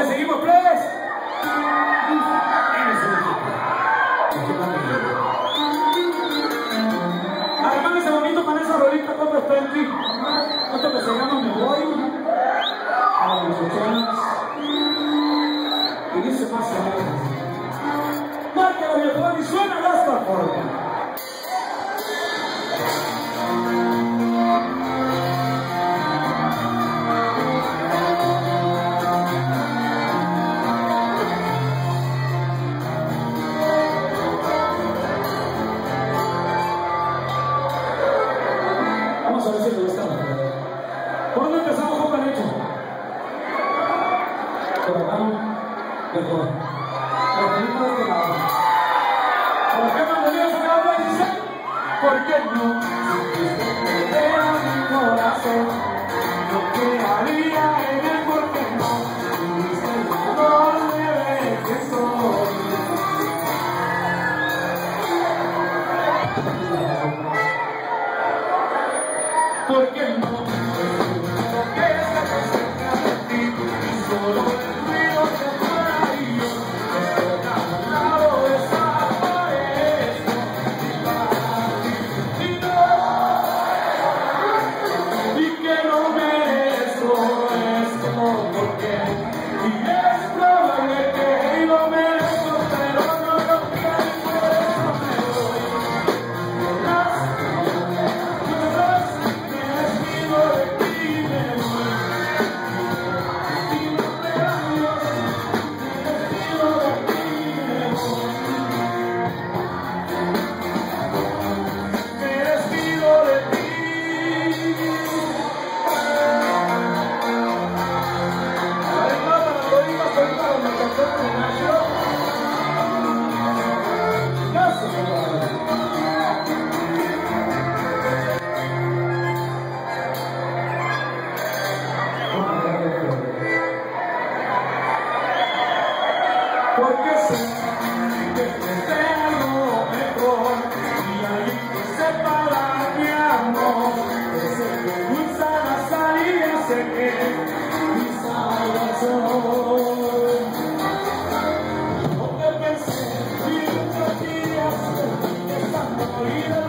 ¿Dónde seguimos, plebes? Además, ese bonito con esa rolita, ¿cuánto está aquí? ¿Cuánto que se llama Me Voy? A ochonas. Y dice más ¿Por empezamos con derecho? Con la mejor. De ¿Por qué cuando ¿Por qué no? No. ¿Por qué no? Oh, yeah.